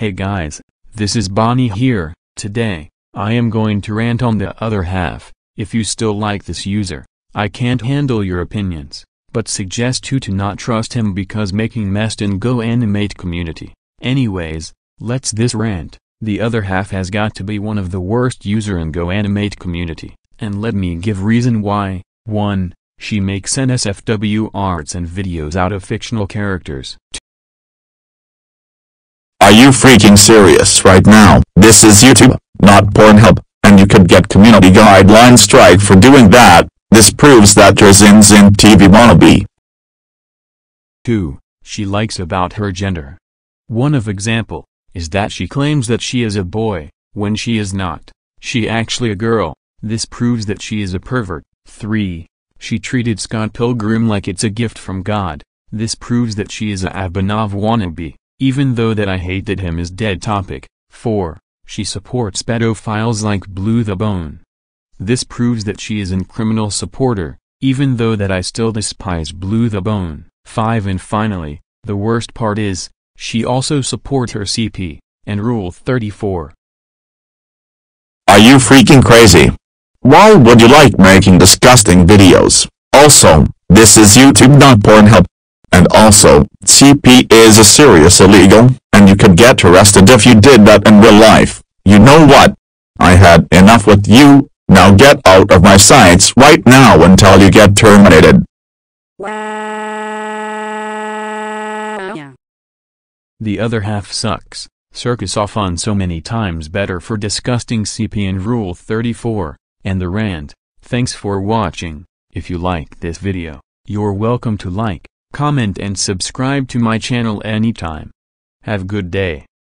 Hey guys, this is Bonnie here, today, I am going to rant on the other half, if you still like this user, I can't handle your opinions, but suggest you to not trust him because making mess in Go Animate community. Anyways, let's this rant, the other half has got to be one of the worst user in Go Animate community, and let me give reason why, 1. She makes NSFW arts and videos out of fictional characters. Are you freaking serious right now? This is YouTube, not Pornhub, and you could get community guideline strike for doing that. This proves that you're Zin Zin TV wannabe. 2. She likes about her gender. One of example, is that she claims that she is a boy, when she is not. She actually a girl, this proves that she is a pervert. 3. She treated Scott Pilgrim like it's a gift from God, this proves that she is a Abanov wannabe, even though that I hated him is dead topic. 4. She supports pedophiles like Blue the Bone. This proves that she is an criminal supporter, even though that I still despise Blue the Bone. 5 And finally, the worst part is, she also supports her CP, and Rule 34. Are you freaking crazy? Why would you like making disgusting videos? Also, this is YouTube not Pornhub. And also, CP is a serious illegal, and you could get arrested if you did that in real life. You know what? I had enough with you, now get out of my sights right now until you get terminated. The other half sucks. Circus off on so many times better for disgusting CP and Rule 34, and the rant. Thanks for watching. If you like this video, you're welcome to like, comment and subscribe to my channel anytime. Have good day.